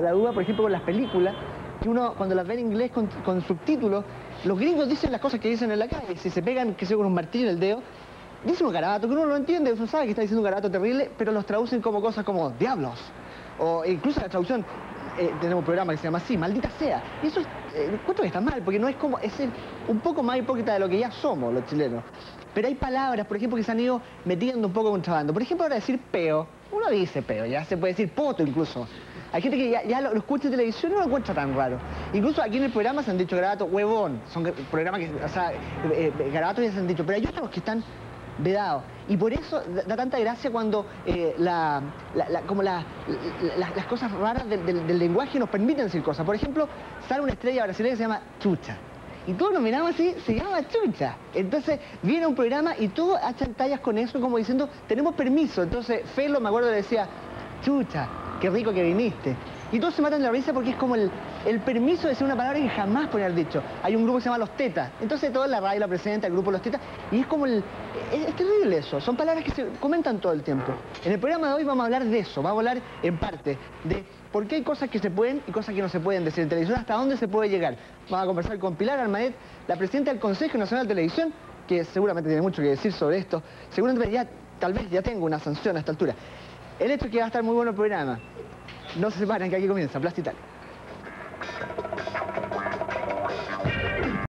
La duda, por ejemplo, con las películas, que uno cuando las ve en inglés con, subtítulos, los gringos dicen las cosas que dicen en la calle, si se pegan, que sé, con un martillo en el dedo, dicen un garabato que uno no entiende, uno sabe que está diciendo un garabato terrible, pero los traducen como cosas como diablos, o incluso la traducción, eh, tenemos un programa que se llama así, maldita sea, y eso eh, encuentro que está mal, porque no es como, es un poco más hipócrita de lo que ya somos los chilenos. Pero hay palabras, por ejemplo, que se han ido metiendo un poco contrabando. Por ejemplo, ahora decir peo, uno dice peo, ya se puede decir poto incluso. Hay gente que ya, lo, escucha en televisión y no lo encuentra tan raro. Incluso aquí en el programa se han dicho garabato, huevón. Son programas que, o sea, eh, eh, garabatos ya se han dicho, pero hay otros que están vedados. Y por eso da, tanta gracia cuando eh, la, como las cosas raras del, lenguaje nos permiten decir cosas. Por ejemplo, sale una estrella brasileña que se llama Chucha. Y todos nos miramos así, se llama Chucha. Entonces viene un programa y todos hacen tallas con eso como diciendo, tenemos permiso. Entonces Felo, me acuerdo, le decía, Chucha, qué rico que viniste. Y todos se matan de la risa porque es como el, permiso de decir una palabra que jamás podrían haber dicho. Hay un grupo que se llama Los Tetas. Entonces toda la radio la presenta, el grupo Los Tetas. Y es como el... Es, terrible eso. Son palabras que se comentan todo el tiempo. En el programa de hoy vamos a hablar de eso. Vamos a hablar en parte de por qué hay cosas que se pueden y cosas que no se pueden decir en televisión. Hasta dónde se puede llegar. Vamos a conversar con Pilar Almadet, la presidenta del Consejo Nacional de Televisión, que seguramente tiene mucho que decir sobre esto. Seguramente ya, tal vez ya tengo una sanción a esta altura. El hecho es que va a estar muy bueno el programa. No se separen, que aquí comienza Plastital.